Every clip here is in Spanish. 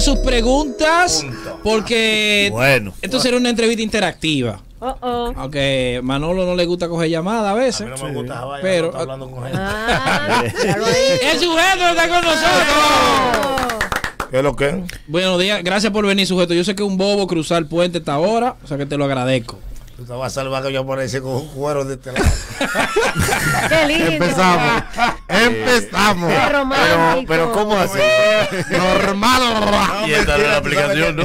sus preguntas porque Bueno. esto será una entrevista interactiva. Oh, oh. Aunque Manolo no le gusta coger llamadas a A veces. mí no me gusta esa vaina, Pero- no está hablando con gente. Ah. El sujeto está con nosotros. ¿Qué es lo que? Buenos días, gracias por venir, sujeto. Yo sé que es un bobo cruzar el puente esta hora, o sea que te lo agradezco. Tú te vas a salvar que yo aparece con un cuero de este lado. Qué lindo. Empezamos. Empezamos. Qué romántico. Pero, pero ¿cómo así? Normal. Y esta no es la aplicación, ¿no?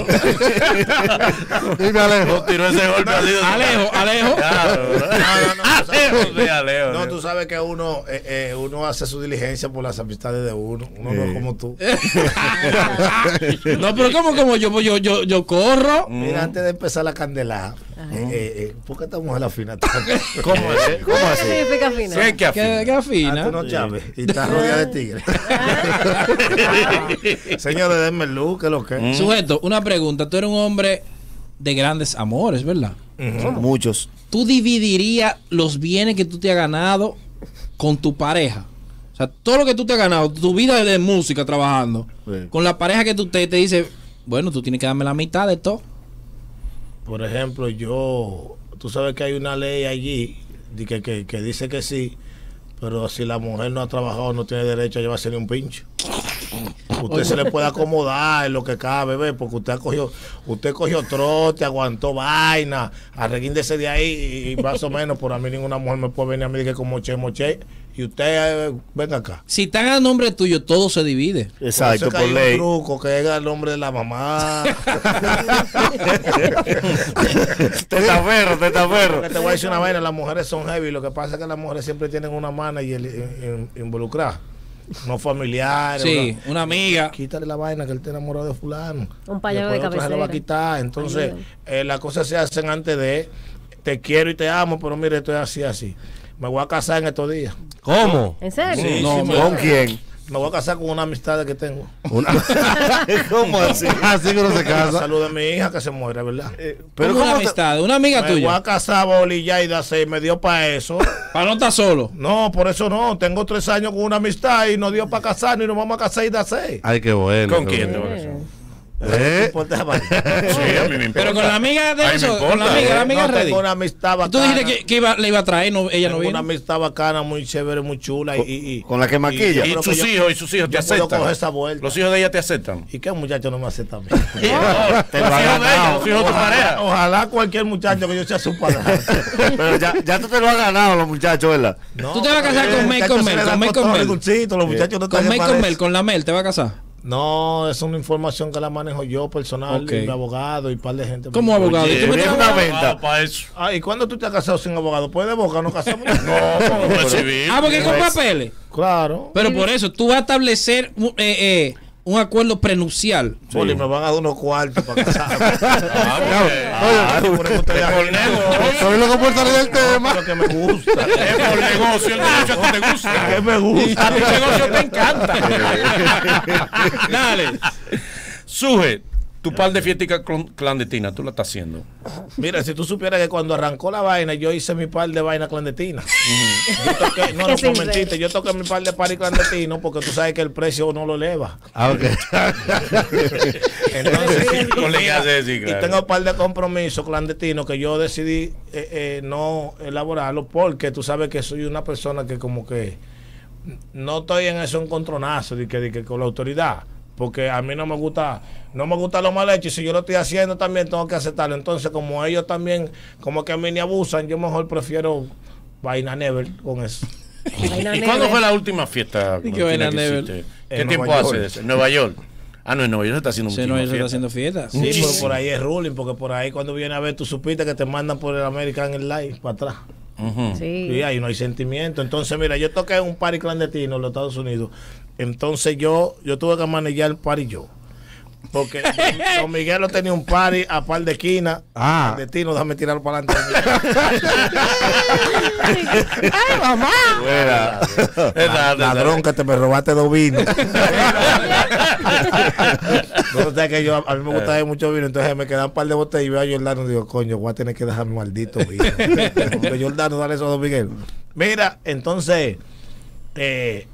Dime Alejo. Tiró ese golpe así. Alejo, Alejo. Claro. No, no, no, tú sabes- Sí, Alejo, No, Alejo. tú sabes que uno eh, eh, uno hace su diligencia por las amistades de uno. Uno no es como tú. No, pero ¿cómo, como yo, yo, yo, yo corro? Mira, antes de empezar la candela, eh, eh, eh, ¿por qué esta mujer afina tanto? ¿Cómo es? ¿Cómo ¿Qué así? significa final? Sí, hay que ¿Qué, afinar. qué Ah, afina? tú no chaves. Y está rodeada de tigres. Señores, denme luz, que es lo que. es. Sujeto, una pregunta. Tú eres un hombre de grandes amores, ¿verdad? Muchos. ¿Tú dividirías los bienes que tú te has ganado con tu pareja? O sea, todo lo que tú te has ganado, tu vida de música trabajando, Sí. con la pareja que tú te, te dice, bueno, tú tienes que darme la mitad de todo. Por ejemplo, yo. Tú sabes que hay una ley allí que, que, que dice que sí, pero si la mujer no ha trabajado, no tiene derecho a llevarse ni un pincho. Usted se le puede acomodar en lo que cabe, ¿ve? porque usted cogió, usted cogió trote, aguantó vaina, arreguíndese de ahí y más o menos, por a mí ninguna mujer me puede venir a mí que como moche, moche, y usted eh, venga acá. Si están a nombre tuyo, todo se divide. Exacto, Por es por hay un ley. truco que es el nombre de la mamá. Tetaferro, tetaferro. Porque te voy a decir una vaina, las mujeres son heavy, lo que pasa es que las mujeres siempre tienen una mano y el, in- in- involucrada. No familiares. Sí, una- una amiga. Quítale la vaina que él está enamorado de fulano. Un pañuelo de se lo va a quitar. Entonces, eh, las cosas se hacen antes de te quiero y te amo, pero mire, estoy así, así. Me voy a casar en estos días. ¿Cómo? ¿En serio? Sí, No, sí, ¿Con quién? Me voy a casar con una amistad que tengo. Una- ¿Cómo así? Así que uno se La casa. salud de mi hija que se muere, ¿verdad? Pero Pero una ¿cómo te- amistad, una amiga me voy a tuya. casar, Boli, ya y da seis, me dio para eso. Para no estar solo. No, por eso no. Tengo tres años con una amistad y nos dio para casarnos y nos vamos a casar y da seis. Ay, qué bueno. ¿Con qué quién te vas a casar? ¿Eh? Sí, a mí me. Pero con la amiga de eso, importa, con la amiga, eh. la amiga no, ready. tengo una amistad bacana. Tú dijiste que, que iba, le iba a traer, no, ella no Tengo una vino. amistad bacana, muy chévere, muy chula. Y, y- y- Con la que maquilla. Y sus hijos, y sus hijos te aceptan. coger esa vuelta. Los hijos de ella te aceptan. ¿Y qué muchacho no me acepta a mí? Los hijos de ella, ganado. los hijos de tu pareja. Ojalá cualquier muchacho que yo sea su padre. Pero ya, ya tú te lo has ganado los muchachos, ¿verdad? No, Tú te vas a casar con Mel, con Mel, con Mel, con Mel. Los muchachos no Con Mel, con. Mel, con la Mel, ¿te va a casar? No, es una información que la manejo yo personal, y mi abogado y un par de gente. ¿Cómo abogado? ¿Y tú me Oye, una abogado? venta. para eso. Ah, ¿y cuándo tú te has casado sin abogado? ¿Puedes de boca no casamos? No, como civil. Ah, porque con papeles. Claro. Pero por eso, tú vas a establecer eh, eh, un acuerdo prenupcial. Poli, me van a dar unos cuartos para casarme. Ah, Ah, por eso por negocio. Soy loco por salir del tema. Lo que me gusta. Es por negocio, el negocio te gusta. que me gusta. A ti el negocio te encanta. Dale. Suje, tu par de fiestica clon- clandestina, tú la estás haciendo. Mira, si tú supieras que cuando arrancó la vaina, yo hice mi par de vaina clandestina. Yo toqué, no, no, no mentiste, yo toqué mi par de party clandestino porque tú sabes que el precio no lo eleva. Ah, ok. Entonces, sí, y claro. tengo un par de compromisos clandestinos que yo decidí eh, eh, no elaborarlo porque tú sabes que soy una persona que como que no estoy en eso encontronazo de que, de que con la autoridad porque a mí no me gusta no me gusta lo mal hecho y si yo lo estoy haciendo también tengo que aceptarlo entonces como ellos también como que a mí ni abusan yo mejor prefiero vaina never con eso ¿Y cuándo fue la última fiesta ¿Y qué que? En ¿Qué tiempo Nueva hace York. ¿En Nueva York? Ah, no, en Nueva York se está haciendo Sí, muchísima no, él está fiesta. haciendo fiestas. sí pero Muchísimo. por ahí es ruling porque por ahí cuando viene a ver tú supiste que te mandan por el American Airlines para atrás. Sí. Y ahí no hay sentimiento. Entonces, mira, yo toqué un party clandestino en los Estados Unidos. Entonces yo, yo tuve que manejar el party yo. Porque don- don Miguelo tenía un party a par de esquina. Ah. Clandestino, déjame tirarlo para adelante. Ay, mamá. Ladrón que te me robaste dos vinos. no, o sea que yo, a mí me gusta beber mucho vino, entonces me quedan un par de botellas y veo a Jordano y digo, coño, voy a tener que dejar mi maldito vino. Porque Jordano, dale eso a Don Miguel. Mira, entonces, eh,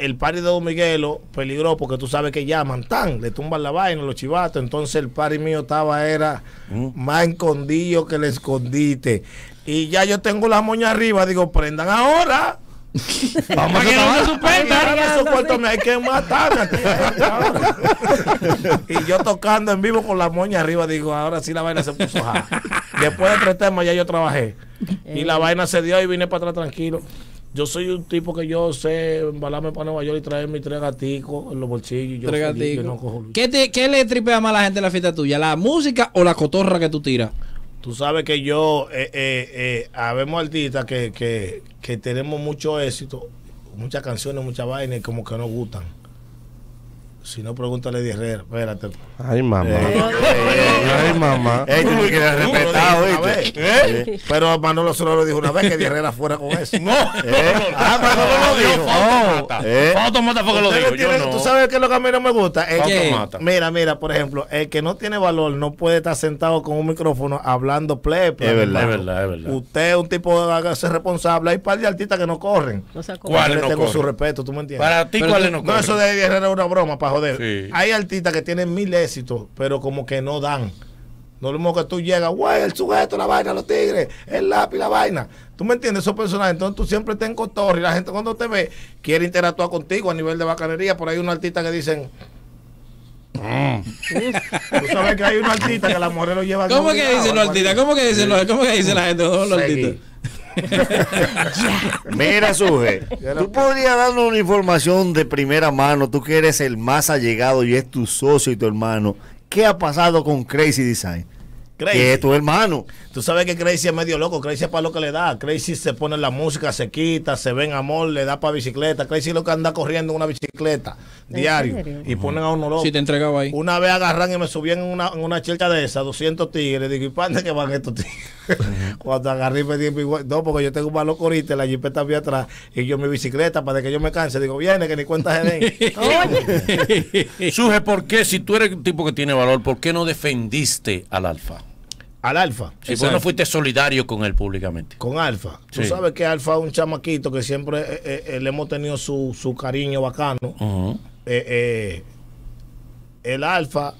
el party de Don Miguelo peligró porque tú sabes que llaman, tan, le tumban la vaina, los chivatos. Entonces el party mío estaba, era más escondido que el escondite. Y ya yo tengo la moña arriba, digo, prendan ahora. Vamos Para que no se suspenda. Ahora esos cuartos me hay que matarme aquí, ahora. Y yo tocando en vivo con la moña arriba, digo, ahora sí la vaina se puso ja. Después de tres temas ya yo trabajé. Y la vaina se dio y vine para atrás tranquilo. Yo soy un tipo que yo sé embalarme para Nueva York y traer mis tres gaticos en los bolsillos. Yo Tres gaticos. no cojo. ¿Qué, te- ¿Qué le tripea más a la gente en la fiesta tuya? ¿La música o la cotorra que tú tiras? Tú sabes que yo, eh, eh, eh, habemos artistas que, que, que tenemos mucho éxito, muchas canciones, muchas vainas como que nos gustan. Si no, pregúntale a Herrera. Espérate. Ay, mamá. Eh, Ay, mamá. Ey, tú me quieres ¿oíste? vez. ¿Eh? Pero Manolo solo lo dijo una vez que Eddie Herrera fuera con eso. No, ¿Eh? Ah, Manolo lo dijo. Oh, ¿eh? Fausto Mata fue que lo dijo. Yo no. ¿Tú sabes qué es lo que a mí no me gusta? Es que, mira, mira, por ejemplo, el que no tiene valor no puede estar sentado con un micrófono hablando play. Es verdad, es verdad, es verdad. Usted es un tipo de hágase responsable. Hay par de artistas que no corren. No. ¿Cuáles Yo le no tengo corren? su respeto, ¿tú me entiendes? Para ti, ¿cuáles no no, corren? eso de Herrera es una broma, para joder. Sí. Hay artistas que tienen mil éxitos, pero como que no dan. No es lo mismo que tú llegas, güey, el sujeto, la vaina, los tigres, el lápiz, la vaina. ¿Tú me entiendes? Esos personajes. Entonces tú siempre estás en cotorra y la gente cuando te ve quiere interactuar contigo a nivel de bacanería. Por ahí hay unos artistas que dicen. tú sabes que hay unos artistas que la mujer lo lleva ¿Cómo que dicen los artistas? ¿Cómo que dicen los, cómo que dice la gente? los artistas? Mira, Suje, tú podrías darnos una información de primera mano, tú que eres el más allegado y es tu socio y tu hermano. ¿Qué ha pasado con Crazy Design? Crazy. Que es tu hermano. Tú sabes que Crazy es medio loco, Crazy es para lo que le da. Crazy se pone en la música, se quita, se ve en amor, le da para bicicleta. Crazy es lo que anda corriendo en una bicicleta diario. serio? Y ponen a uno loco. Si te entregaba ahí. Una vez agarran y me subían en una, en una chelcha de esas, 200 tigres. Digo, ¿y para dónde que van estos tigres? Cuando agarré y me di No, porque yo tengo un malo corita, la jipeta bien atrás. Y yo mi bicicleta, para que yo me canse. Digo, viene, que ni cuenta se den. Suje, ¿por qué? Si tú eres un tipo que tiene valor, ¿por qué no defendiste al Alfa? Al Alfa. Si Exacto. vos no fuiste solidario con él públicamente. Con Alfa. Tú sabes que Alfa es un chamaquito que siempre eh, eh, eh, le hemos tenido su, su cariño bacano. Eh, el alfa,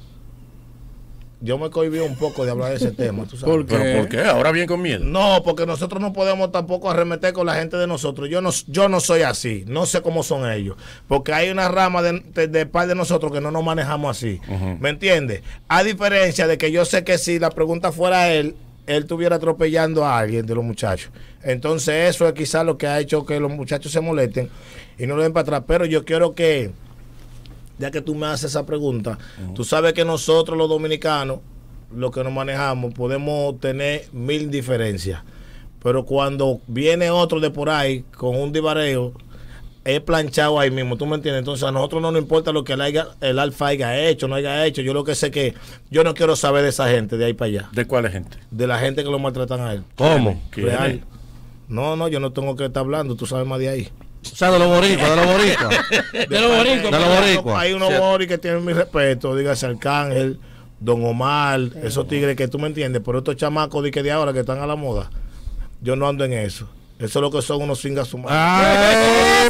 yo me cohibí un poco de hablar de ese tema. ¿tú sabes? ¿Por qué? ¿Pero por qué? Ahora bien con miedo. No, porque nosotros no podemos tampoco arremeter con la gente de nosotros. Yo no, yo no soy así. No sé cómo son ellos. Porque hay una rama de, de, de par de nosotros que no nos manejamos así. ¿Me entiendes? A diferencia de que yo sé que si la pregunta fuera él, él estuviera atropellando a alguien de los muchachos. Entonces eso es quizás lo que ha hecho que los muchachos se molesten y no lo den para atrás. Pero yo quiero que, ya que tú me haces esa pregunta, tú sabes que nosotros los dominicanos, los que nos manejamos, podemos tener mil diferencias. Pero cuando viene otro de por ahí con un divareo, es planchado ahí mismo, ¿tú me entiendes? Entonces a nosotros no nos importa lo que el, haya- el alfa haya hecho, no haya hecho. Yo lo que sé que yo no quiero saber de esa gente de ahí para allá. ¿De cuál gente? De la gente que lo maltratan a él. ¿Cómo? ¿Quién Real. No, no, yo no tengo que estar hablando, tú sabes más de ahí. O sea, de los boricuas, de los boricuas. De los boricuas. De los boricuas. Hay unos boris que tienen mi respeto, dígase Arcángel, Don Omar, esos tigres que tú me entiendes, pero estos chamacos de que de ahora que están a la moda, yo no ando en eso. Eso es lo que son unos fingas humanos. Ay,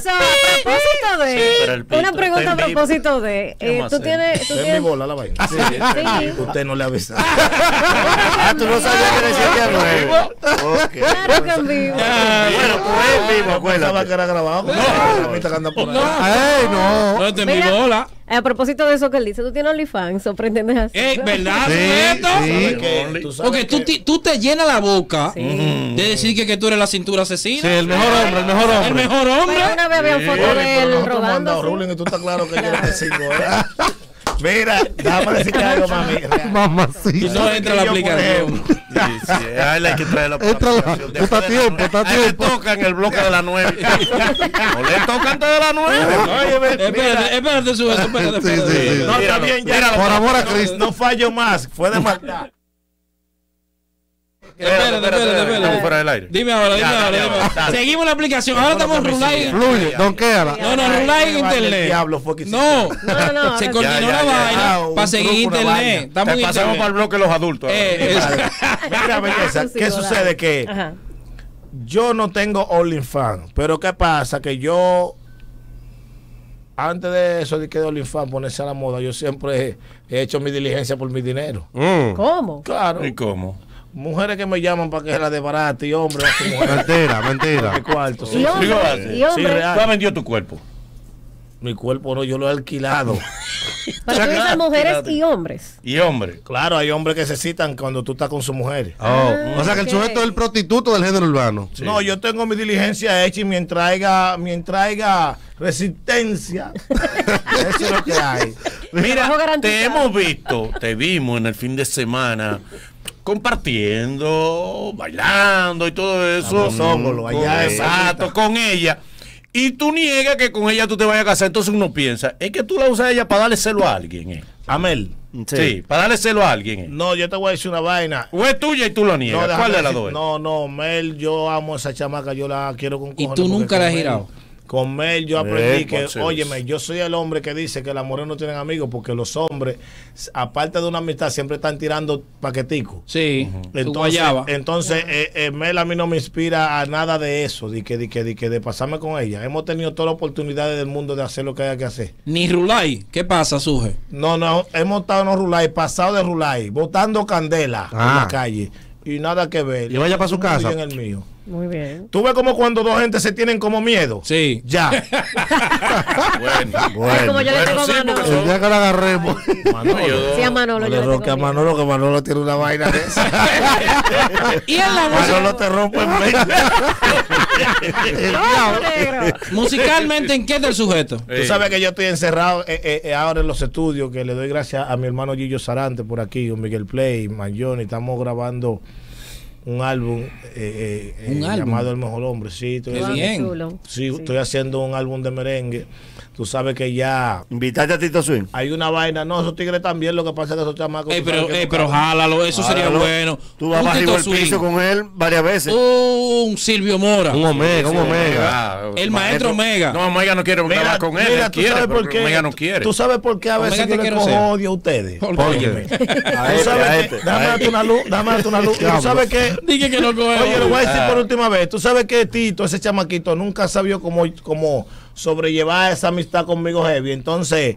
El una pregunta a en vivo. propósito de. ¿Qué eh, tú hacer? tienes. Tú ¿Es mi bola la vaina? sí. Usted no le avisa. ah, tú no sabías que decía que nuevo. Ok. Claro que en vivo. Bueno, tú eres vivo, acuérdate. que era grabado. No, que ahí. Ay, no. No, A propósito de eso que él dice, tú tienes OnlyFans, o pretendes así. Eh, ¿Verdad, Sí, sí. ¿Sabes qué? Tú Porque tú, que- ti- tú te llenas la boca Sí. de decir que, que tú eres la cintura asesina. Sí, el mejor hombre, el mejor El hombre. mejor hombre. Pero una vez había foto Oye, de él robando. ruling y tú estás claro que yo no te sigo, ¿eh? Mira, déjame decirte algo, mami. real. Y Mamacita. no entra la aplicación. ejemplo, Sí, sí, a él hay que traer la Entra la- aplicación. está la tiempo, está A le tiempo. toca en el bloque de las 9. no le toca antes de las 9. Oye, ve, mira, Espérate, espérate, sujeto, espérate, no, está bien, ya. Por amor a Cristo. No fallo más, fue de maldad. Espérate, espérate, Estamos espérate. fuera del aire. Dime ahora, dime ahora, dime ahora. Seguimos la aplicación. Ahora estamos en Rulay. Fluye, donkeala. No, no, Rulay en internet. diablo fue que hiciste. No. No, no, Se coordinó la vaina para seguir internet. Estamos en pasamos para el bloque de los adultos. Eh, Mira, belleza, ¿qué sucede? Que yo no tengo OnlyFans, pero ¿qué pasa? Que yo antes de eso de que de OnlyFans ponerse a la moda, yo siempre he, he hecho mi diligencia por mi dinero. Mm. ¿Cómo? Claro. ¿Y cómo? Mujeres que me llaman para que se la desbarate y hombres. Mentira, mentira. Mi cuarto. sí. Hombre, Sí, hombre. real. Tú has vendido tu cuerpo. Mi cuerpo no, yo lo he alquilado. Pero tú dices mujeres y hombres. Y hombre. Claro, hay hombres que se citan cuando tú estás con sus mujeres. Oh, o sea que el sujeto es el prostituto del género urbano. No, yo tengo mi diligencia hecha y mientras haya, mientras haya resistencia, eso es lo que hay. Mira, te hemos visto, te vimos en el fin de semana compartiendo, bailando y todo eso. Allá Exacto, con ella. Y tú niegas que con ella tú te vayas a casar. Entonces uno piensa, es que tú la usas a ella para darle celo a alguien. eh. Amel, Sí. para darle celo a alguien. eh. no, yo te voy a decir una vaina. O es tuya y tú lo niegas. déjame ¿Cuál de las dos? es? No, no, Mel, yo amo a esa chamaca, yo la quiero con ¿Y tú nunca la has girado? Con Mel yo aprendí Eh, que, óyeme, yo soy el hombre que dice que las mujeres no tienen amigos porque los hombres, aparte de una amistad, siempre están tirando paqueticos. Sí, tu Entonces, guayaba. entonces eh, eh, Mel a mí no me inspira a nada de eso, de que, de que, de que de pasarme con ella. Hemos tenido todas las oportunidades del mundo de hacer lo que haya que hacer. Ni Rulay. ¿Qué pasa, Suje? No, no, hemos estado en los rulay, pasado de rulay, botando candela en Ah. la calle y nada que ver. Y vaya pa' su casa. bien el mío. Muy bien. Tú ves como cuando dos gente se tienen como miedo. Sí. Ya. Bueno, Ay, como yo le Bueno, tengo sí, a Manolo. día que la agarremos. Manolo. yo- Sí, a Manolo. No yo le tengo a miedo. Manolo, que Manolo tiene una vaina de esa. Y en la Manolo te rompe en musicalmente, ¿en qué es del sujeto? Tú sabes que yo estoy encerrado eh, eh, eh, ahora en los estudios, que le doy gracias a mi hermano Gillo Sarante por aquí, un Miguel Play, Mayoni, estamos grabando un álbum, eh, eh, ¿Un eh, álbum? llamado El Mejor Hombre. Estoy, Qué bien. sí, estoy haciendo un álbum de merengue. Tú sabes que ya Invitaste a Tito Swing. hay una vaina. No, esos tigres también, lo que pasa es que esos chamacos... Ey, pero, ey, pero jálalo, eso sería bueno. Tú vas Tito el Swing. piso con él varias veces. Un Silvio Mora. Un omega, un omega. Ah, El maestro Omega. No, Omega no quiere Mira, con él. mira, él tú quiere, sabes por qué. Omega no quiere. Tú sabes por qué a veces yo le cojo odio a ustedes. ¿Por qué? A Tú este, sabes a este, Dame a darte este. una luz, dame darte una luz. Tú sabes que Dije que no coge. Oye, lo voy a decir por última vez. Tú sabes que Tito, ese chamaquito, nunca sabió cómo, cómo sobrellevar esa amistad conmigo heavy. Entonces,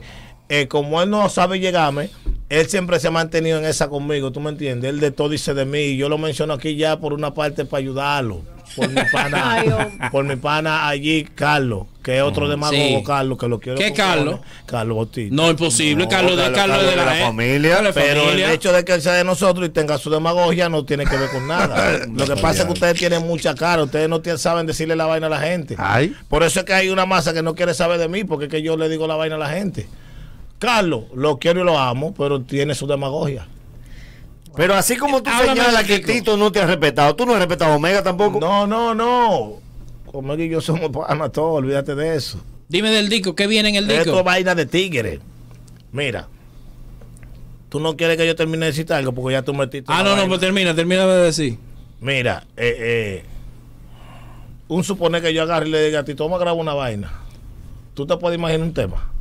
eh, como él no sabe llegarme, él siempre se ha mantenido en esa conmigo, ¿tú me entiendes? Él de todo dice de mí. Yo lo menciono aquí ya por una parte para ayudarlo. Por mi pana, Ay, por mi pana allí, Carlos, que es otro demagogo, Sí. Carlos, que lo quiero. ¿Qué Carlos? Carlos Bautista. No, imposible. No, Carlos, de, Carlos- Carlos, es de la, Carlos de la eh. familia. Pero familia. el hecho de que él sea de nosotros y tenga su demagogia no tiene que ver con nada. Lo que pasa es que ustedes tienen mucha cara, ustedes no saben decirle la vaina a la gente. Ay. Por eso es que hay una masa que no quiere saber de mí, porque es que yo le digo la vaina a la gente. Carlos, lo quiero y lo amo, pero tiene su demagogia. Pero así como tú Háblame señalas que. Tito no te ha respetado, tú no has respetado a Omega tampoco. No, no, no. Como y yo somos panas todos, olvídate de eso. Dime del disco, ¿qué viene en el Esto disco? es vaina de tigre. Mira. Tú no quieres que yo termine de citar algo porque ya tú metiste. Ah, no, no, pues termina, termina de decir. Mira, eh, eh, un supone que yo agarre y le diga a ti, toma graba una vaina. Tú te puedes imaginar un tema.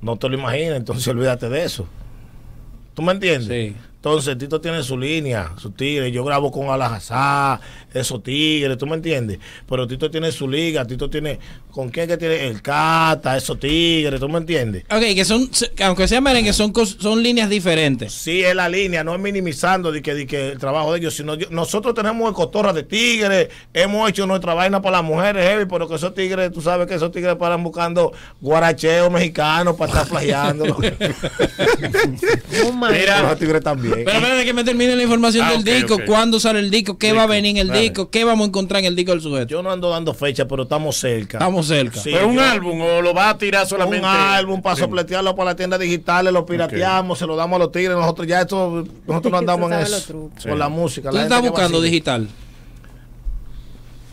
No te lo imaginas, entonces olvídate de eso. ¿Tú me entiendes? Sí. Entonces Tito tiene su línea, su tigre. Yo grabo con Alajazá, esos tigres, ¿tú me entiendes? Pero Tito tiene su liga, Tito tiene. ¿Con quién que tiene? El Cata, esos tigres, ¿tú me entiendes? Ok, que son, aunque sea merengue, son, son líneas diferentes. Sí, es la línea, no es minimizando de que, de que el trabajo de ellos, sino yo- nosotros tenemos el cotorra de tigres, hemos hecho nuestra vaina para las mujeres, heavy, pero que esos tigres, tú sabes que esos tigres paran buscando guaracheos mexicanos para estar my Mira, Los tigres también. Pero espérate que me termine la información Ah, del disco, cuándo sale el disco, qué Disco, va a venir en el disco, qué vamos a encontrar en el disco del sujeto. Yo no ando dando fecha, pero estamos cerca. Estamos cerca. Sí, ¿Pero un yo- álbum o lo vas a tirar solamente? Un álbum para Sí. sopletearlo para las tiendas digitales, lo pirateamos, se lo damos a los tigres. Nosotros ya esto, nosotros no andamos en eso. trucos. Con la música. Tú la estás buscando digital.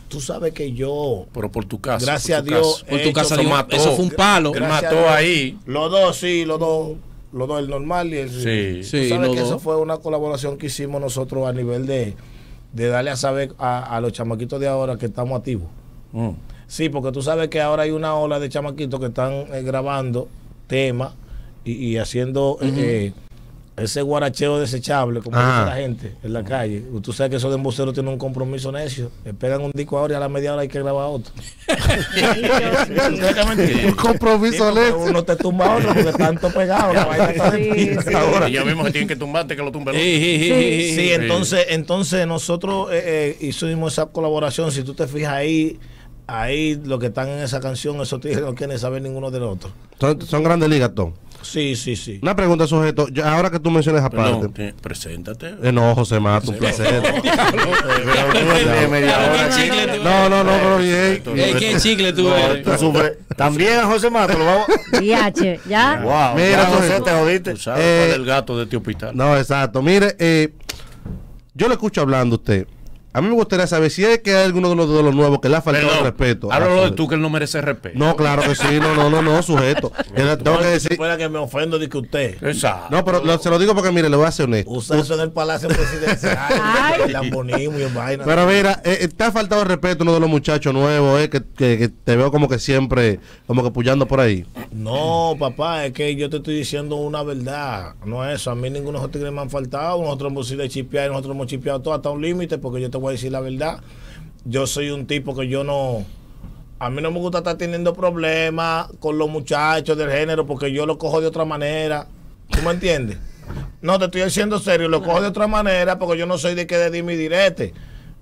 Tú sabes que yo, Pero por tu casa. gracias a por tu Dios. Por tu casa, eso Dios, mató. eso fue un palo. Él mató ahí. Los dos, sí, los dos. Los dos, el normal y el Sí. Sí, Tú sabes que eso fue una colaboración que hicimos nosotros a nivel de, de darle a saber a, a los chamaquitos de ahora que estamos activos. Mm. Sí, porque tú sabes que ahora hay una ola de chamaquitos que están eh, grabando temas y, y haciendo eh, ese guaracheo desechable, como Ajá. dice la gente en la calle. Tú sabes que esos de embuceros tienen un compromiso necio. Le pegan un disco ahora y a la media hora hay que grabar otro. Un compromiso Alex. uno te tumba otro porque tanto pegado. la vaina está de Sí, pinta sí. ahora. Ellos mismos se tienen que tumbarte que lo tumben. Sí, sí, sí, sí, Sí, entonces, entonces nosotros eh, eh, hicimos esa colaboración. Si tú te fijas ahí, ahí lo que están en esa canción, esos tigres no quieren saber ninguno del otro. Son, son grandes ligas, Tom. Sí, sí, sí. Una pregunta, sujeto. Yo- ahora que tú mencionas aparte. te- preséntate. Eh, no, José Mato, un placer. No No, no, no, pero bien. Eh, qué chicle tú No, eres. También a José Mato lo vamos. DH, ¿ya? Wow, Mira, José, te jodiste. Tú sabes Eh, cuál es el gato de este hospital. No, exacto. Mire, eh, yo le escucho hablando a usted. A mí me gustaría saber si es que hay alguno de los, de los nuevos que le ha faltado Perdón, el respeto. Háblalo de su- tú que él no merece respeto. No, claro que sí. No, no, no, no, sujeto. Tengo que decir. Fuera que me ofendo de que usted. Exacto. No, pero lo- se lo digo porque, mire, le voy a ser honesto. Usa eso en el Palacio Presidencial. Ay. el lambonismo y el vaina. Pero mira, eh, eh, te ha faltado el respeto uno de los muchachos nuevos, eh, que, que- que te veo como que siempre, como que pullando por ahí. No, papá, es que yo te estoy diciendo una verdad. No es eso. A mí ninguno de esos tigres me han faltado. Nosotros hemos sido chipear y nosotros hemos chipeado todo hasta un límite porque yo te voy a decir la verdad. Yo soy un tipo que yo no... A mí no me gusta estar teniendo problemas con los muchachos del género porque yo lo cojo de otra manera. ¿Tú me entiendes? No, te estoy diciendo serio, lo cojo de otra manera porque yo no soy de que de dime y direte.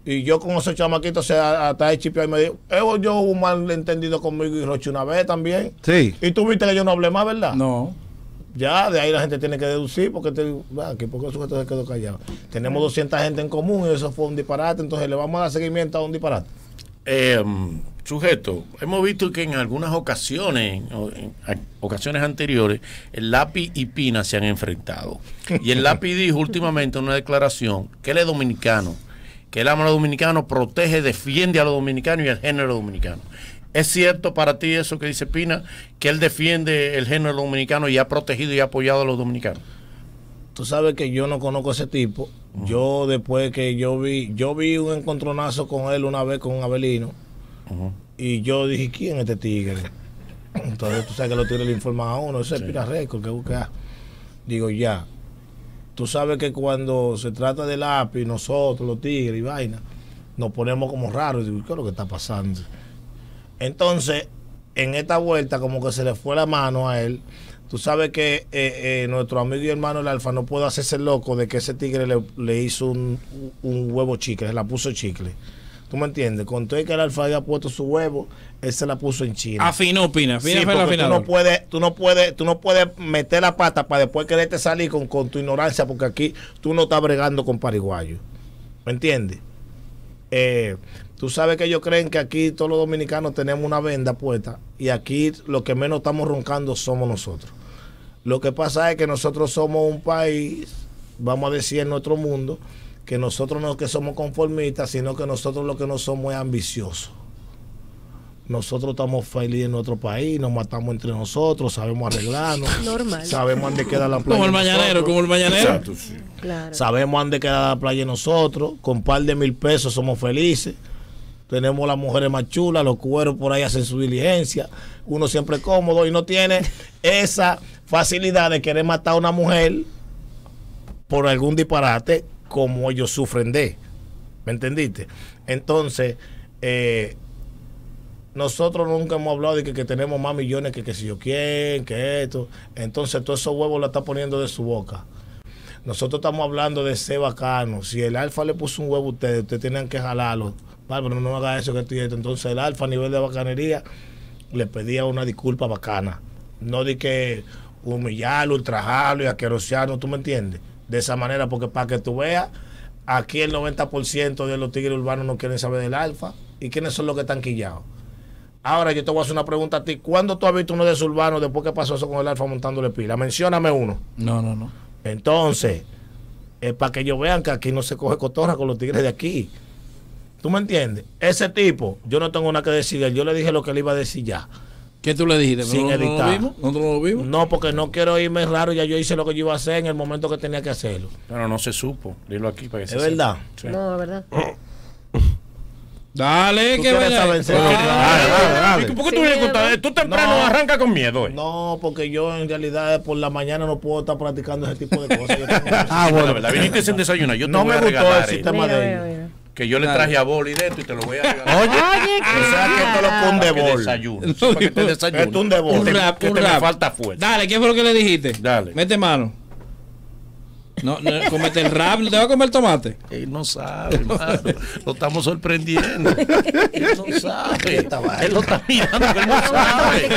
Y yo con esos chamaquitos se hasta el chipear y me dijo, "Eh, yo hubo un malentendido conmigo y Roche una vez también. Sí. Y tú viste que yo no hablé más, ¿verdad? No. Ya, de ahí la gente tiene que deducir porque te aquí porque el sujeto se quedó callado. Tenemos 200 gente en común y eso fue un disparate, entonces le vamos a dar seguimiento a un disparate. Eh, sujeto, hemos visto que en algunas ocasiones, en ocasiones anteriores, el lápiz y Pina se han enfrentado. Y el lápiz dijo últimamente en una declaración que él es dominicano, que él ama a los dominicanos, protege, defiende a los dominicanos y el género dominicano. ¿Es cierto para ti eso que dice Pina, que él defiende el género dominicano y ha protegido y ha apoyado a los dominicanos? Tú sabes que yo no conozco a ese tipo. Yo después que yo vi, yo vi un encontronazo con él una vez con Abelino y yo dije, ¿quién es este tigre? Entonces tú sabes que los tigres le informan a uno, ese es Pina Record, que busca. Digo, ya. Tú sabes que cuando se trata de lápiz, nosotros, los tigres y vaina, nos ponemos como raros. Digo, ¿qué es lo que está pasando? Entonces, en esta vuelta, como que se le fue la mano a él. Tú sabes que eh, eh, nuestro amigo y hermano el Alfa no puede hacerse loco de que ese tigre le, le hizo un, un huevo chicle, se la puso chicle. ¿Tú me entiendes? Con todo que el Alfa había puesto su huevo, él se la puso en China. Afinó, Pina. Pina Sí, fue el porque tú no puedes, tú no puedes, tú no puedes meter la pata para después quererte salir con, con tu ignorancia, porque aquí tú no estás bregando con pariguayos. ¿Me entiendes? Eh, tú sabes que ellos creen que aquí todos los dominicanos tenemos una venda puesta y aquí lo que menos estamos roncando somos nosotros. Lo que pasa es que nosotros somos un país, vamos a decir en nuestro mundo, que nosotros no es que somos conformistas, sino que nosotros lo que no somos es ambiciosos. Nosotros estamos felices en nuestro país, nos matamos entre nosotros, sabemos arreglarnos, Normal. sabemos dónde queda la playa. Como el mañanero, nosotros. como el mañanero. Exacto, sí. Claro. Sabemos dónde queda la playa nosotros, con un par de mil pesos somos felices. Tenemos las mujeres más chulas, los cueros por ahí hacen su diligencia, uno siempre cómodo y no tiene esa facilidad de querer matar a una mujer por algún disparate como ellos sufren de. ¿Me entendiste? Entonces, eh, nosotros nunca hemos hablado de que, que tenemos más millones que que si yo quién, que esto. Entonces, todos esos huevos lo está poniendo de su boca. Nosotros estamos hablando de ser bacano. Si el alfa le puso un huevo a ustedes, ustedes tienen que jalarlo. Bárbaro, no haga eso que estoy esto. Entonces el alfa a nivel de bacanería le pedía una disculpa bacana. No de que humillarlo, ultrajarlo y asquerosearlo, ¿tú me entiendes? De esa manera, porque para que tú veas, aquí el 90% de los tigres urbanos no quieren saber del alfa. ¿Y quiénes son los que están quillados? Ahora yo te voy a hacer una pregunta a ti. ¿Cuándo tú has visto uno de esos urbanos después que pasó eso con el alfa montándole pila? Mencióname uno. No, no, no. Entonces, es para que ellos vean que aquí no se coge cotorra con los tigres de aquí. ¿Tú me entiendes? Ese tipo, yo no tengo nada que decir. de él. Yo le dije lo que le iba a decir ya. ¿Qué tú le dijiste? Sin ¿No, no lo editar. vimos? ¿Nosotros no lo vimos? No, porque no quiero irme raro. Ya yo hice lo que yo iba a hacer en el momento que tenía que hacerlo. Pero no se supo. Dilo aquí para que se Es verdad. Sí. No, ¿verdad? Dale, ¿Tú que vaya. Dale. Dale, dale. ¿Y ¿Por qué tú vienes con-. Tú temprano No. arranca con miedo. eh? No, porque yo en realidad por la mañana no puedo estar practicando ese tipo de cosas. Ah, La bueno. verdad, viniste sin desayunar. Yo te no voy me a gustó el regalar. sistema Mira, de mira, ellos. mira. Que yo le traje a boli de esto y te lo voy a regalar. Oye, O sea que esto lo que un que. Para que te desayune. Esto es un debol. Un Que te- rap, que un te me falta fuerza. Dale, ¿qué fue lo que le dijiste? Dale. Mete mano. No, no, comete el rap, ¿te va a comer tomate? Él no sabe, hermano. Lo estamos sorprendiendo. Él no sabe. Él lo está mirando, que él no sabe.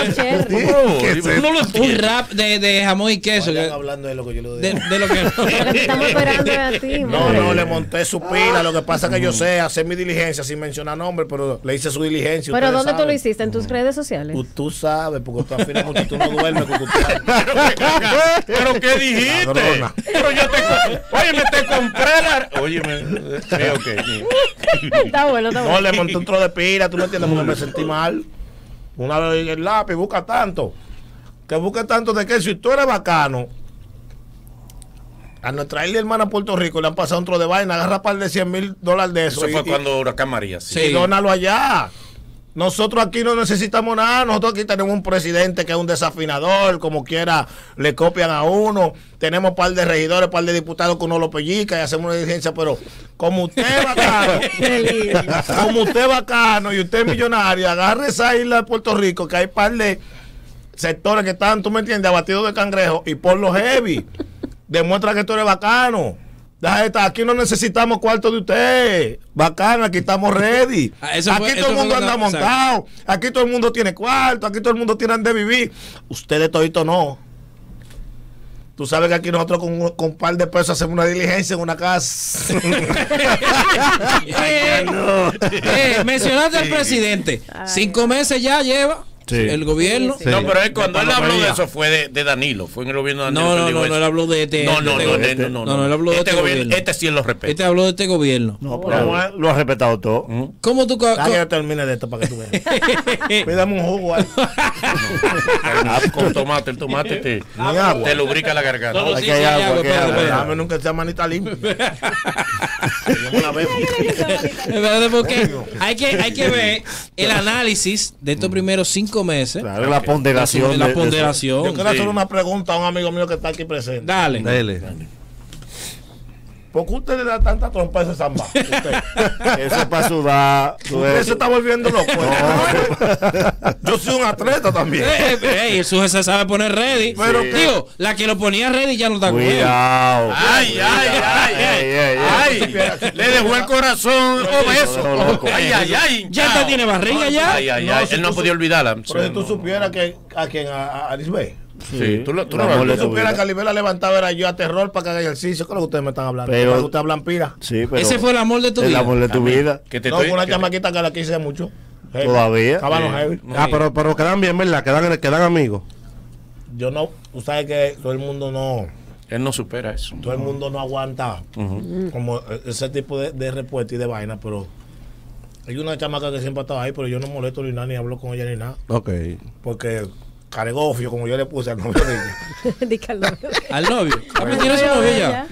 No, no lo Un rap de, de jamón y queso. Vayan que- hablando de lo que yo le de, digo. de lo que. Lo que estamos esperando es a ti, No, no, le monté su pila. Lo que pasa es que yo sé hacer mi diligencia sin mencionar nombre, pero le hice su diligencia. Pero ¿dónde tú lo hiciste? ¿En tus redes sociales? Tú, tú sabes, porque tú afinas mucho, tú no duermes. Tú- Pero qué dijiste. Ladrona. Pero yo te co- Oye, me te compré la. Oye, me. Sí, ok. está bueno, está No, bueno. le monté un tro de pila, tú no entiendes, porque me sentí mal. Una vez en el lápiz, busca tanto. Que busque tanto de que si tú eres bacano, a nuestra isla hermana Puerto Rico le han pasado un tro de vaina, agarra par de 100 mil dólares de eso. Eso y- fue cuando Huracán María. Sí. Sí. y dónalo allá. Nosotros aquí no necesitamos nada. Nosotros aquí tenemos un presidente que es un desafinador, como quiera le copian a uno. Tenemos un par de regidores, par de diputados que uno lo pellica y hacemos una diligencia, pero como usted es bacano, como usted es bacano y usted es millonario, agarre esa isla de Puerto Rico, que hay par de sectores que están, tú me entiendes, abatidos de cangrejo y por los heavy. Demuestra que tú eres bacano. Aquí no necesitamos cuarto de usted. Bacano, aquí estamos ready. Ah, eso fue- aquí todo el mundo anda montado. Aquí todo el mundo tiene cuarto. Aquí todo el mundo tiene donde vivir. Ustedes todito no. Tú sabes que aquí nosotros con, con un par de pesos hacemos una diligencia en una casa. Eh, eh, mencionaste al presidente. Cinco meses ya lleva Sí. el gobierno. Sí, No, pero él, cuando él habló de eso fue de, de Danilo. Fue en el gobierno de Danilo. No, no, no, él habló de este. No, no, de no, este- no, no, no, no, él habló de este, este gobierno, gobierno. este sí lo respeto. Este habló de este gobierno. No, pero lo ha respetado todo. ¿Cómo tú.? co- yo termine de esto para que tú veas. Pídame un jugo ahí. Con tomate, el tomate te, Ni agua. te lubrica la garganta. No, hay agua, nunca sea manita limpia. Espérate, porque hay que, hay que ver el análisis de estos primeros cinco meses. Claro, la ponderación. La de- de- ponderación. Yo quiero Sí. hacer una pregunta a un amigo mío que está aquí presente. Dale. Dele. ¿Por qué usted le da tanta trompa a ese samba? Eso es para sudar. Usted se está volviendo loco. Yo soy un atleta también. Eh, eh, ey, el suje se sabe poner ready. Pero Sí. Digo, la que lo ponía ready ya no está con él. Cuidado. Ay, ay, ay, Ay, ay, ay, ay. Le dejó el corazón obeso. No. Ay, ay, ay. Ya te tiene barriga ya. Ay, ay, No, ay. si Él no podía olvidarla. Pero si tú supieras que a quien a, a Arisbe. Sí, tú lo, tú La lo que la levantaba era yo a terror para que haga ejercicio. ¿Qué es lo que ustedes me están hablando? Pero- ustedes hablan pira. Sí, pero. Ese fue el amor de tu el vida. amor de tu vida. Que te No, estoy- fue una que te- chamaquita que la quise mucho. Heavy. Todavía. Estaban los Sí. heavy. Ah, pero, pero quedan bien, ¿verdad? Quedan, quedan amigos. Yo no, tú sabes que todo el mundo no, Él no supera eso. todo el mundo no aguanta como ese tipo de, de respuesta y de vaina, pero hay una chamaca que siempre ha estado ahí, pero yo no molesto ni nada, ni hablo con ella ni nada, Ok. porque caregofio, como yo le puse al novio de ella. Al novio. Ah, pero tiene su novio ya.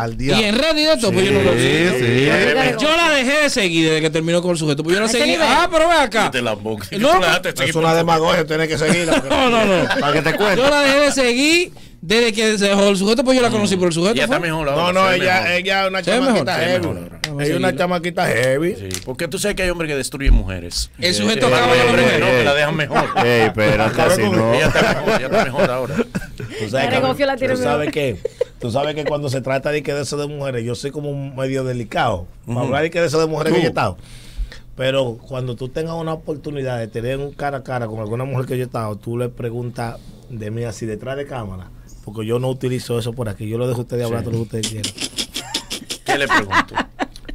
Al Y en de esto, pues yo no lo Sí, sé. sí. Yo la dejé de seguir desde que terminó con el sujeto. Pues yo la ¿A seguí. Ah, pero ve acá. Te la boca. No, Es una demagogia, tienes que seguirla. No, no, no. Para que te cuente. Yo la dejé de seguir desde que se dejó el sujeto, pues yo la conocí por el sujeto. Ya está mejor No, ahora, no, ve ella, ella es una chamaquita heavy. Ella es una chamaquita heavy. Sí, porque tú sabes que hay hombres que destruyen mujeres. El sujeto Eh, acaba de hombres no, que la dejan mejor. Ey, espérate, así no. Ella está mejor, ella está mejor ahora. Tú sabes, tú sabes que tú sabes que cuando se trata de que de eso de mujeres, yo soy como medio delicado. Para hablar de que de eso de mujeres que yo he estado. Pero cuando tú tengas una oportunidad de tener un cara a cara con alguna mujer que yo he estado, tú le preguntas de mí así detrás de cámara. Porque yo no utilizo eso por aquí. Yo lo dejo a ustedes hablar todo lo que ustedes quieran. ¿Qué le pregunto?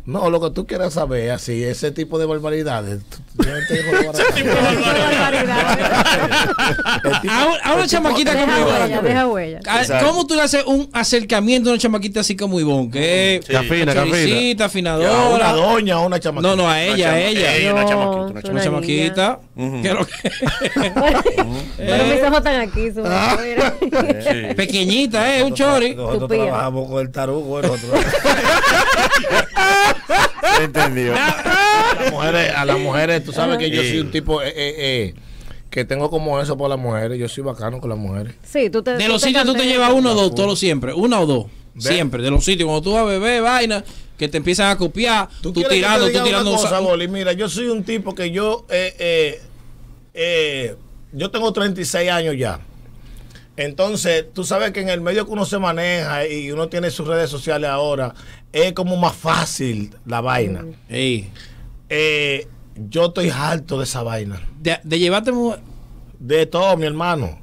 No, lo que tú quieras saber, así, ese tipo de barbaridades. La A, un- a una chamaquita huella, bonita. deja huella. Ah. ¿Cómo tú le haces un acercamiento a una chamaquita así como Ivonne? Que afina, que afina. choricita, a una afinadora. doña o una chamaquita. No, no, a ella, a ella. Una chamaquita, una chamaquita. Que lo que- Pero mis ojos están aquí. Sí. Pequeñita, eh, un chori. Nosotros trabajamos con el tarugo. Nosotros. Se entendió. Ah, mujeres, a las mujeres, tú sabes que yo soy un tipo eh, eh, eh, que tengo como eso por las mujeres. Yo soy bacano con las mujeres. Sí, tú te. De los sitios tú te llevas uno o dos, todos siempre. Una o dos. Siempre. De los sitios, cuando tú vas a beber, vaina, que te empiezan a copiar, tú, que tirando, tú tirando una un cosa, sa- Boli? Mira, yo soy un tipo que yo, eh, eh, eh, yo tengo 36 años ya. Entonces, tú sabes que en el medio que uno se maneja y uno tiene sus redes sociales ahora, es como más fácil la vaina. Ey, Eh, yo estoy harto de esa vaina. de, de llevarte mujer. De todo, mi hermano.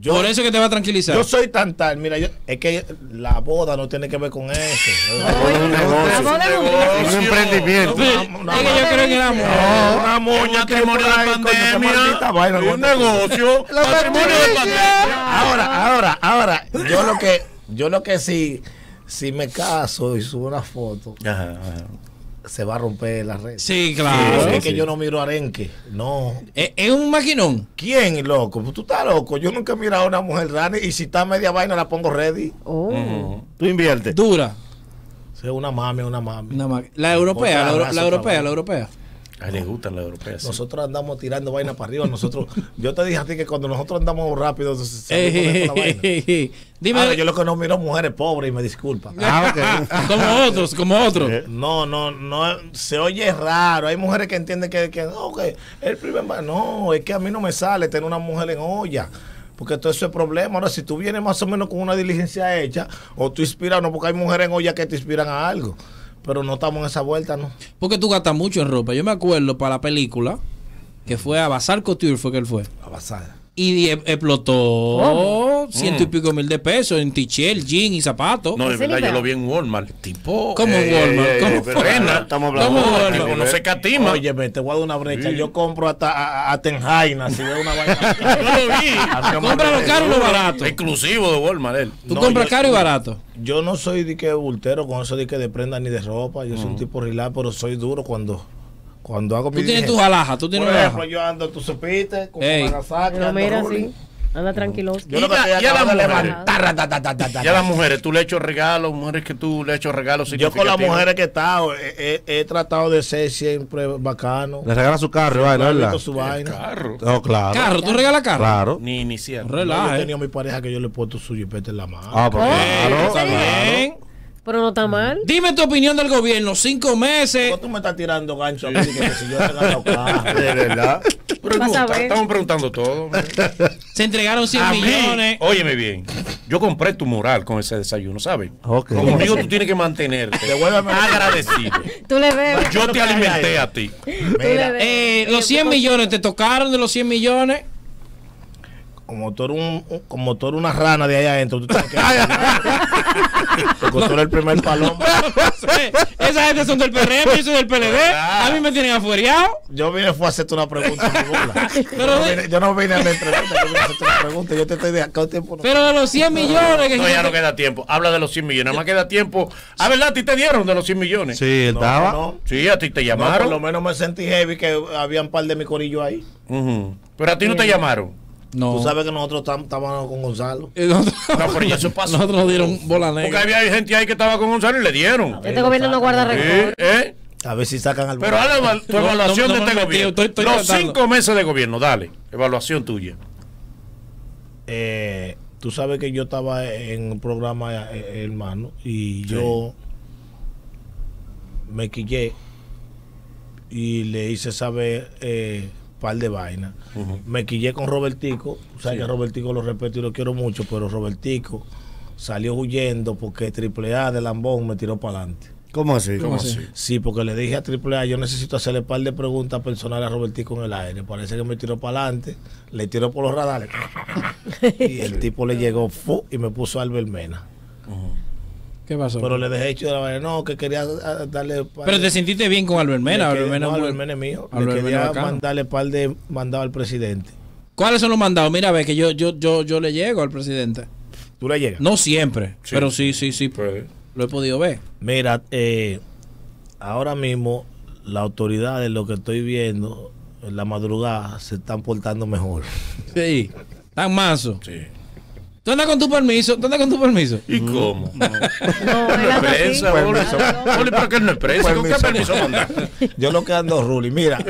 Yo, Por eso que te va a tranquilizar. yo soy tan tal, mira, yo- es que la boda no tiene que ver con eso. Es un negocio. es un emprendimiento. Sí, es que yo creo en el amor. No, una moña Un matrimonio de pandemia. pandemia. Un negocio. Matrimonio de pandemia. Ahora, ahora, ahora, yo lo que, yo lo que sí, si me caso y subo una foto, Ajá, ajá. Se va a romper la red. Sí, claro. es que yo no miro arenque. No. Es, es un maquinón. ¿Quién, loco? Pues Tú estás loco. Yo nunca he mirado a una mujer rana y si está media vaina la pongo ready. Oh. Tú inviertes. Dura. Es una mami, una mami. Una ma- La europea, la, la otra europea, la europea. A él le gustan las europeas. sí. Nosotros andamos tirando vaina para arriba. Nosotros, yo te dije a ti que cuando nosotros andamos rápido, ey, esta vaina. ey, ey. Dime, Ahora, yo lo que no miro mujeres pobres y me disculpa. Ah, como otros, como otros. No, no, no, se oye raro. Hay mujeres que entienden que, que no, que el primer no, es que a mí no me sale tener una mujer en olla. Porque todo eso es problema. Ahora, si tú vienes más o menos con una diligencia hecha, o tú inspiras, no, porque hay mujeres en olla que te inspiran a algo. Pero no estamos en esa vuelta, ¿no? Porque tú gastas mucho en ropa. Yo me acuerdo para la película que fue a Bazar Couture, fue que él fue. Avanzada. Y e- explotó ciento y pico mil de pesos en t-shirt, jean y zapatos. No, de ¿Ese verdad, yo lo vi en Walmart. Tipo. ¿Cómo en Ey, Walmart? ey, ¿Cómo frena? Estamos hablando. ¿Cómo de- Walmart? No se catima. Oye, te voy a dar una brecha. Yo compro hasta a, Tenjaina si veo una vaina. Yo lo vi. Compra lo caro y lo barato. Exclusivo de Walmart, él. Tú No, compras yo- caro y barato. Yo no soy de que bultero con eso de que de prenda ni de ropa. Yo soy un tipo relax, pero soy duro cuando, cuando hago mi Tú tienes tus diligencia. alhajas, tú tienes Por una ejemplo, alhaja. yo ando, tú supiste, con Ey. Nagasaki, Pero ando mira, sí. Anda tranquilo. Yo lo que la- estoy y a las mujeres. levantar, ra, ta, ta, ta, ta, ta, Y a las mujeres, tú le has hecho regalos, mujeres que tú le has hecho regalos Yo con las mujeres que he estado, he, he- he tratado de ser siempre bacano. Le regala su carro, y vaina, No he ¿verdad? su vaina. Carro. Oh, claro. Carro, tú regalas carro. Claro. Ni iniciar. No, yo he Relaje. tenido mi pareja que yo le he puesto su jipete en la mano. Ah, pues claro. ¿en serio? Bien. Pero no está mal. Dime tu opinión del gobierno. Cinco meses. ¿Cómo tú me estás tirando gancho a mí? Que si yo. De verdad. Pregunta, estamos preguntando todo. Se entregaron 100 A mí, millones. óyeme bien, yo compré tu moral con ese desayuno, ¿sabes? Ok. Conmigo tú tienes que mantenerte agradecido. Tú le ves. Yo te alimenté a ti. Mira. Eh, los 100 millones, ¿te tocaron de los 100 millones? como tú eres un, un- como tú eres una rana de allá adentro, tú tienes que Porque tú eres el primer palomo. No sé. Esa gente son del PRM, yo soy del PLD. A mí me tienen afuereado. Yo vine fue a hacerte una pregunta mi bola. Pero yo, no vine, yo no vine a la entrevista, yo vine a hacerte una pregunta. Yo te estoy de acá tiempo. No. Pero de los 100 millones que No, ya no queda tiempo. Habla de los 100 millones. Nada más queda tiempo. Ah, ¿verdad? ¿A ti te dieron de los 100 millones? Sí, estaba. no, Sí, a ti te no, por llamaron. lo menos me sentí heavy que había un par de mi corillo ahí. Pero a ti no te llamaron. No. Tú sabes que nosotros tam- estábamos con Gonzalo. Eh, Nosotros, No, pero ya eso pasó. nosotros nos dieron bola Porque negra. había gente ahí que estaba con Gonzalo y le dieron. Este gobierno no guarda rencor. ¿eh? A ver si sacan al Pero haz la- tu evaluación no, no de este gobierno. estoy- estoy los tratando. cinco meses de gobierno, dale. Evaluación tuya. Eh, tú sabes que yo estaba en un programa eh, hermano y yo me quillé y le hice saber eh, par de vainas. Me quillé con Robertico, o sea que Robertico lo respeto y lo quiero mucho, pero Robertico salió huyendo porque Triple A de Lambón me tiró para adelante. ¿Cómo así? ¿Cómo así? Sí, porque le dije a Triple A, yo necesito hacerle un par de preguntas personales a Robertico en el aire. Parece que me tiró para adelante, le tiró por los radares. y el tipo le llegó fu, y me puso Albert Mena. ¿Qué pasó? Pero le dejé hecho de la vaina, no, que quería ah, darle. par Pero de- te sentiste bien con Albert Mena. Albert quería- Mena no, es muy- Albert Mena es mío. Albert le quería mandarle par de mandado al presidente. ¿Cuáles son los mandados? Mira, ve que yo, yo, yo, yo le llego al presidente. ¿Tú le llegas? No siempre, Sí. pero sí, sí, sí. Pues, Lo he podido ver. Mira, eh, ahora mismo las autoridades, lo que estoy viendo en la madrugada, se están portando mejor. Sí. Tan manso. sí. Tú andas con tu permiso, tú andas con tu permiso. ¿Y cómo? No, él anda así. Prensa. Boli, pero que él no es prensa. ¿Con qué permiso? Yo lo que ando Ruli, mira.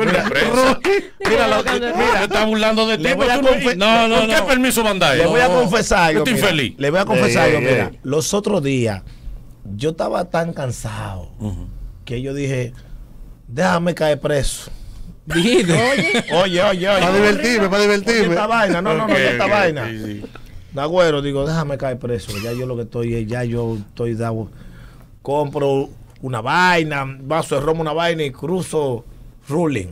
No es prensa. mira lo que Mira, mira, está burlando de ti. No- No, no, ¿Con qué no. permiso manda él? le voy a confesar algo. Estoy mira. infeliz. Le voy a confesar algo, mira. Los otros días yo estaba tan cansado que yo dije, déjame caer preso. Oye, oye, oye. Para divertirme, para Oye, divertirme. esta vaina, no, no, no, Ok, esta vaina. sí, sí. Nagüero, digo, déjame caer preso. Ya yo lo que estoy es, ya yo estoy dado. Compro una vaina, vaso de romo, una vaina y cruzo ruling.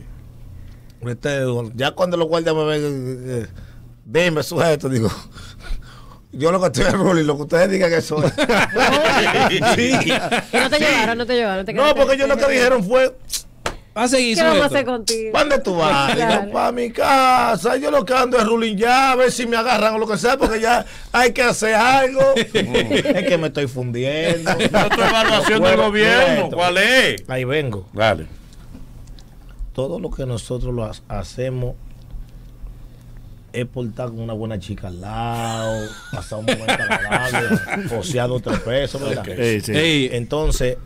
Este, ya cuando los guardias me ven, eh, eh, dime sujeto, digo. Yo lo que estoy es ruling, lo que ustedes digan que soy. Sí. No te llevaron, no te llevaron. te No, porque ellos lo que dijeron fue, Va a seguir ¿Qué vamos a hacer contigo? ¿para dónde tú vas? Claro. Digo, para mi casa. Yo lo que ando es ruling ya, a ver si me agarran o lo que sea, porque ya hay que hacer algo. es que me estoy fundiendo. ¿Cuál es tu evaluación del gobierno? ¿Cuál es? Ahí vengo. Dale. Todo lo que nosotros lo ha- hacemos es por estar con una buena chica al lado, pasar un momento agradable, josear dos tres pesos, ¿verdad? Ok. Sí, Entonces,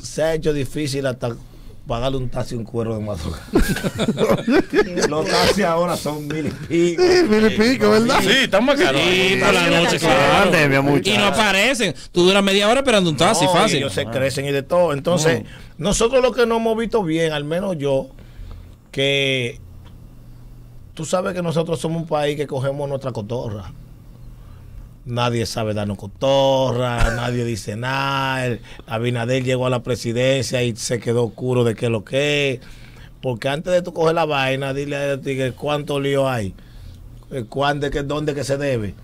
se ha hecho difícil hasta pagarle un taxi un cuero de madrugada. Los taxis ahora son mil y pico. Sí, mil y pico, ¿verdad? Sí, están más caros. Sí, la noche, claro. Y no aparecen. Tú duras media hora esperando un taxi, No, y fácil. ellos se crecen y de todo. Entonces, nosotros lo que no hemos visto bien, al menos yo, que tú sabes que nosotros somos un país que cogemos nuestra cotorra. Nadie sabe darnos cotorra, nadie dice nada. Abinader llegó a la presidencia y se quedó oscuro de qué es lo que es. Porque antes de tú coger la vaina, dile a ti que cuánto lío hay, eh, cuándo, que, dónde que se debe.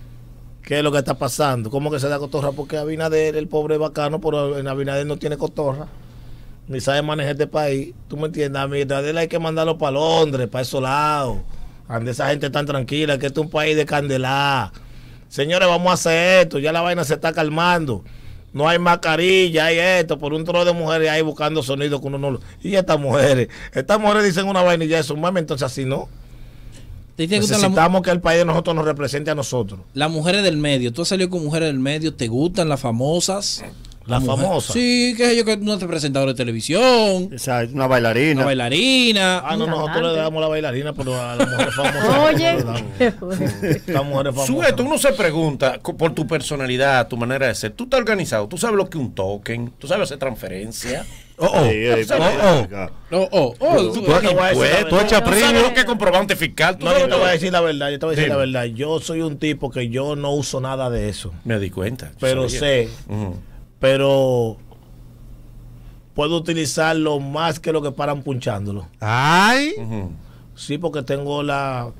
¿Qué es lo que está pasando? ¿Cómo que se da cotorra? Porque Abinader, el pobre bacano, pero en Abinader no tiene cotorra. Ni sabe manejar este país. ¿Tú me entiendes? A Abinader hay que mandarlo para Londres, para esos lados. Donde esa gente tan tranquila, que este es un país de candelá. Señores, vamos a hacer esto. Ya la vaina se está calmando. No hay mascarilla, hay esto, por un trozo de mujeres ahí buscando sonido que uno no lo... Y estas mujeres, estas mujeres dicen una vaina y ya eso, mami, entonces así no. ¿Te te gustan las mu- Necesitamos que el país de nosotros nos represente a nosotros. las mujeres del medio? ¿Tú has salido con mujeres del medio? ¿Te gustan las famosas? Las mujeres- famosas. Sí, que yo que no te presentador de televisión, Exacto, una bailarina. una bailarina. Ah, no, nosotros le damos la bailarina, pero a las mujeres famosas. Oye. Las mujeres famosas. Sujeto, uno se pregunta por tu personalidad, tu manera de ser. Tú estás organizado, tú sabes lo que es un token, tú sabes hacer transferencia. Oh, oh. Sí, ey, Oh, oh. Oh, oh, oh, Tú- tú- tú- la echas premio. lo que es comprobante fiscal. Tú No, yo te voy a decir la verdad, yo te voy a decir Dime. la verdad. Yo soy un tipo que yo no uso nada de eso. Me di cuenta. Pero sé. Pero puedo utilizarlo más que lo que paran punchándolo. Ay. Sí, porque tengo la.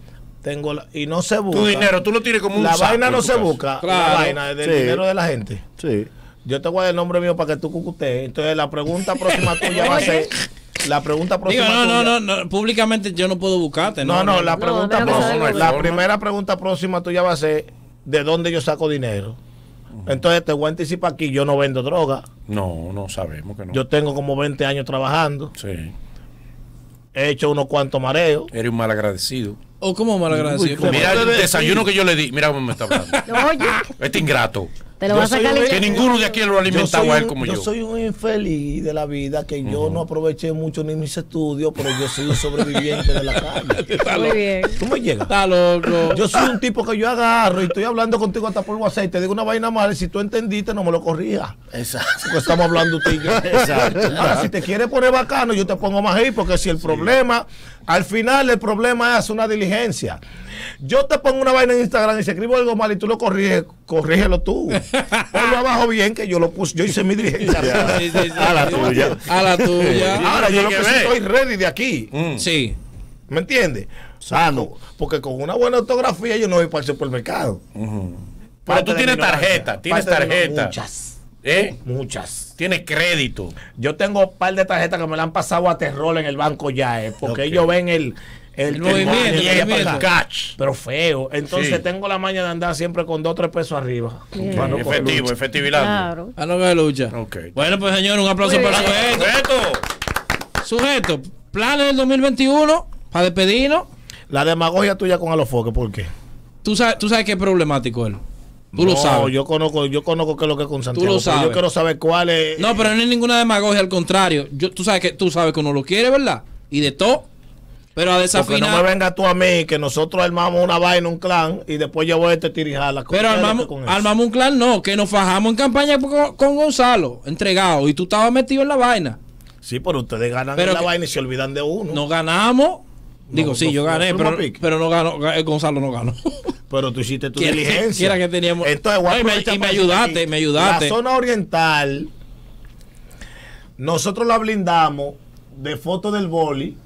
Tengo la. Y no se busca. Tu dinero, tú lo tienes como un La vaina no se busca. Claro. La vaina del Sí. dinero de la gente. Sí. Yo te voy a dar el nombre mío para que tú cucutes. Entonces la pregunta próxima tuya va a ser. La pregunta próxima Digo, no, no, tuya- no, no, públicamente yo no puedo buscarte. No, no, la pregunta próxima- la primera pregunta próxima tuya va a ser ¿de dónde yo saco dinero? Entonces te voy a anticipar aquí, yo no vendo droga. No, no sabemos que no. Yo tengo como 20 años trabajando. Sí. He hecho unos cuantos mareos. Eres un mal agradecido. O como mal agradecido. Uy, Mira el desayuno que yo le di. Mira cómo me está hablando. Oye, Este ingrato. Te lo Yo vas a sacar Que ninguno de aquí lo ha Yo alimentado soy, a él como yo yo. soy un infeliz de la vida que yo no aproveché mucho ni mis estudios, pero yo soy un sobreviviente de la calle. Muy bien. ¿Tú me llegas? Está loco. Yo soy un tipo que yo agarro y estoy hablando contigo hasta por WhatsApp y te digo una vaina mal y si tú entendiste no me lo corrijas. Exacto. Porque estamos hablando tú y yo. Exacto. Ahora, si te quieres poner bacano, yo te pongo más ahí, porque si el problema, al final el problema es una diligencia. Yo te pongo una vaina en Instagram y si escribo algo mal y tú lo corriges, corrígelo tú. Ponlo abajo bien que yo lo puse, yo hice mi diligencia. Sí, sí, sí. A la tuya. A la tuya. Ahora yo lo que estoy ready de aquí. Mm. Sí. ¿Me entiendes? Sano. Porque con una buena ortografía yo no voy para el supermercado. Pero Parte tú de tienes tarjeta, tienes Parte tarjeta. Muchas, ¿Eh? muchas. Tienes crédito. Yo tengo un par de tarjetas que me la han pasado a terror en el banco ya, eh, porque ellos ven el, el, El movimiento, el- el el- movimiento. catch, pero feo. Entonces Sí. tengo la maña de andar siempre con dos o tres pesos arriba. Para no efectivo, lucha. efectividad. Claro. A lo que lucha. Bueno, pues señor, un aplauso Muy para sujeto. Sujeto. Sujeto, planes del 2021 para despedirnos. La demagogia tuya con Alofoque, ¿por qué? tú sabes, tú sabes que es problemático él. Tú lo No, sabes. Yo conozco, yo conozco qué es lo que es con Santiago. lo pero sabes. Yo quiero saber cuál es. No, pero no es ninguna demagogia, al contrario. Yo, tú sabes que tú sabes que uno lo quiere, ¿verdad? Y de todo. Pero a Porque no me desafinar. venga tú a mí que nosotros armamos una vaina, un clan, y después yo voy a este tirijarla. pero armamos, armamos un clan, no, que nos fajamos en campaña con, con Gonzalo, entregado, y tú estabas metido en la vaina. Sí, pero ustedes ganan Pero en la que- vaina y se olvidan de uno. Nos ganamos. Digo, sí, no yo gané, no pero, pero no ganó, eh, Gonzalo no ganó. Pero tú hiciste tu diligencia. quiera que teníamos- Entonces, No, y me- y ayudaste, aquí, me ayudaste. La zona oriental, nosotros la blindamos de fotos del boli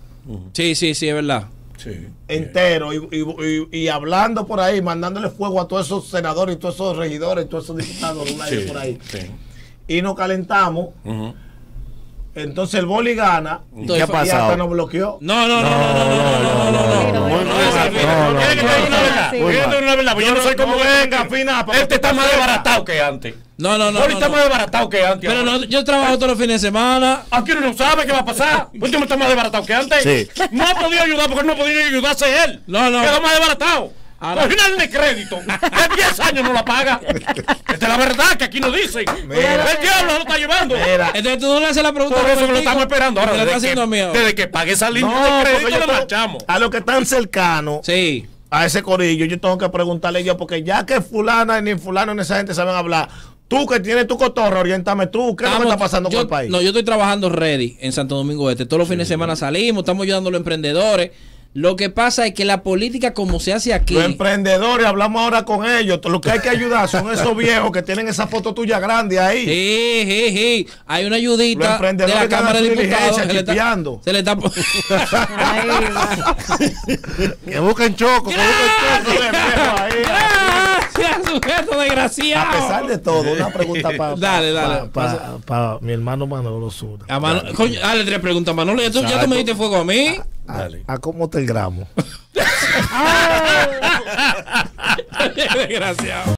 sí, sí, sí, es verdad. Sí. entero y, y- y- y hablando por ahí, mandándole fuego a todos esos senadores y todos esos regidores y todos esos diputados Sí, por ahí. sí. Y nos calentamos. Entonces el boli gana. ¿Y qué ha Y pasado? hasta nos bloqueó. No, no, no, no, no, no, no, no, no, no. Muy mal. ¿Quieres que te diga una verdad? Pues Yo no soy como No venga, este. Fina, Este está más desbaratado que antes. No, no, no. Ahorita no, está no. más desbaratado que antes. Pero no, yo trabajo todos los fines de semana. Aquí uno no sabe qué va a pasar. Último está más desbaratado que antes. Sí. No ha podido ayudar porque no ha podido ayudarse él. No, no. Quedó más desbaratado. Ahora- Al final de crédito. De 10 años no la paga. Esta es la verdad que aquí nos dicen. Mira. el diablo lo está llevando. Mira, Entonces tú no le haces la pregunta. Por a eso que lo estamos esperando ahora. te la está Desde haciendo a mí que, ahora. desde que pague esa línea no, de crédito tengo- marchamos. a los que están cercanos Sí. a ese corillo, yo tengo que preguntarle yo, porque ya que fulana ni fulano ni esa gente saben hablar, tú que tienes tu cotorra, oriéntame tú, ¿qué es lo que está pasando yo- con el país? No, yo estoy trabajando ready en Santo Domingo Este. Todos los fines de semana salimos, estamos ayudando a los emprendedores. Lo que pasa es que la política como se hace aquí. Los emprendedores, hablamos ahora con ellos. Lo que hay que ayudar son esos viejos que tienen esa foto tuya grande ahí. Sí, sí, sí. Hay una Los ayudita de la Cámara de Diputados. Se le está-. Se le está. Que busquen choco, que busquen viejos ahí. Gracias, sujeto desgraciado. A pesar de todo, una pregunta para Dale, dale. mi hermano Manolo Sura. A Mano- coño, dale tres preguntas, Manolo. Ya tú, ya tú me diste fuego a mí. Dale. ¿A cómo te gramo? Desgraciado.